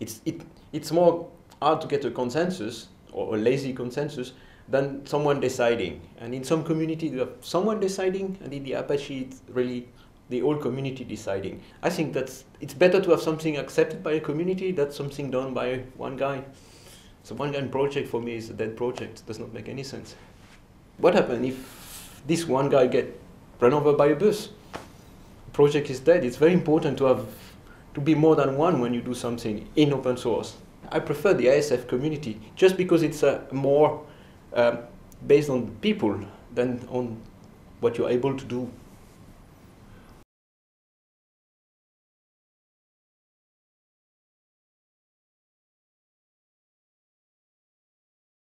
it's, it, it's more hard to get a consensus or a lazy consensus than someone deciding. And in some communities, you have someone deciding, and in the Apache, it's really the whole community deciding. I think that's it's better to have something accepted by a community than something done by one guy. So one guy project for me is a dead project. It does not make any sense. What happens if this one guy get run over by a bus? Project is dead. It's very important to have to be more than one when you do something in open source. I prefer the ASF community just because it's uh, more um, based on people than on what you're able to do